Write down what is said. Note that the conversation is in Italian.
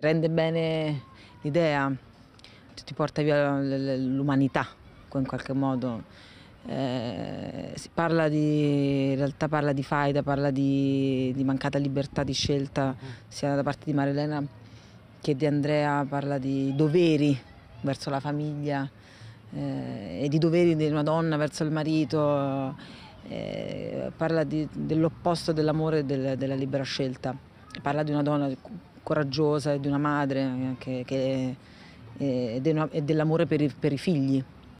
Rende bene l'idea, ti porta via l'umanità in qualche modo. Eh, si parla di, in realtà parla di faida, parla di, di mancata libertà di scelta sia da parte di Marilena che di Andrea, parla di doveri verso la famiglia eh, e di doveri di una donna verso il marito, eh, parla dell'opposto dell'amore e del, della libera scelta, parla di una donna coraggiosa e di una madre che, che, e dell'amore per, per i figli.